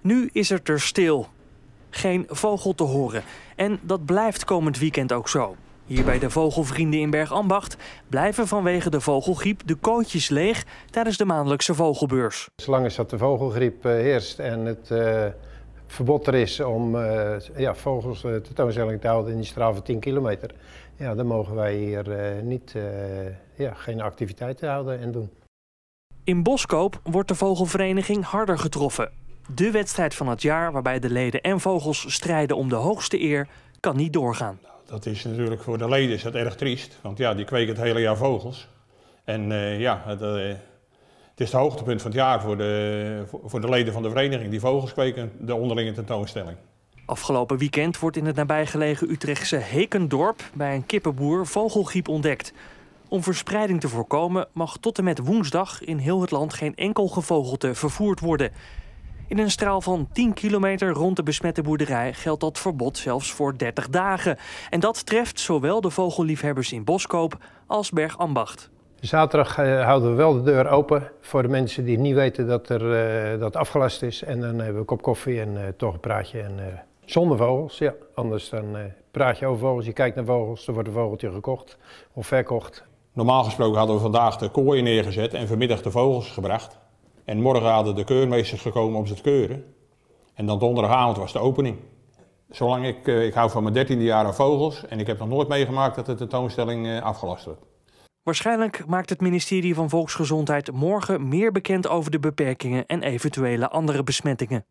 Nu is het er stil. Geen vogel te horen. En dat blijft komend weekend ook zo. Hier bij de Vogelvrienden in Bergambacht blijven vanwege de vogelgriep de kooitjes leeg tijdens de maandelijkse vogelbeurs. Zolang is dat de vogelgriep uh, heerst en het uh, verbod er is om uh, ja, vogels tentoonstelling te houden in die straal van 10 kilometer, ja, dan mogen wij hier niet, ja, geen activiteiten houden en doen. In Boskoop wordt de vogelvereniging harder getroffen. De wedstrijd van het jaar waarbij de leden en vogels strijden om de hoogste eer kan niet doorgaan. Dat is natuurlijk voor de leden is dat erg triest, want ja, die kweken het hele jaar vogels. En uh, ja, het, uh, het, is het hoogtepunt van het jaar voor de, voor de leden van de vereniging die vogels kweken, de onderlinge tentoonstelling. Afgelopen weekend wordt in het nabijgelegen Utrechtse Hekendorp bij een kippenboer vogelgriep ontdekt. Om verspreiding te voorkomen mag tot en met woensdag in heel het land geen enkel gevogelte vervoerd worden. In een straal van 10 kilometer rond de besmette boerderij geldt dat verbod zelfs voor 30 dagen. En dat treft zowel de vogelliefhebbers in Boskoop als Bergambacht. Zaterdag uh, houden we wel de deur open voor de mensen die niet weten dat er uh, dat afgelast is. En dan hebben we een kop koffie en uh, toch een praatje. En, zonder vogels, ja. Anders dan praat je over vogels, je kijkt naar vogels, er wordt een vogeltje gekocht of verkocht. Normaal gesproken hadden we vandaag de kooien neergezet en vanmiddag de vogels gebracht. En morgen hadden de keurmeesters gekomen om ze te keuren. En dan donderdagavond was de opening. Zolang ik, ik hou van mijn dertiende jaar aan vogels en ik heb nog nooit meegemaakt dat de tentoonstelling afgelast wordt. Waarschijnlijk maakt het ministerie van Volksgezondheid morgen meer bekend over de beperkingen en eventuele andere besmettingen.